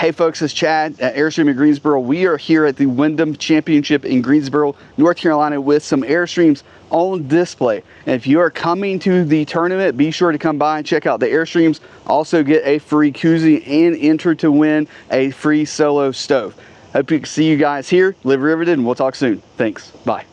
Hey folks, it's Chad at Airstream in Greensboro. We are here at the Wyndham Championship in Greensboro, North Carolina with some Airstreams on display. And if you are coming to the tournament, be sure to come by and check out the Airstreams. Also get a free koozie and enter to win a free solo stove. Hope to see you guys here. Live riveted and we'll talk soon. Thanks. Bye.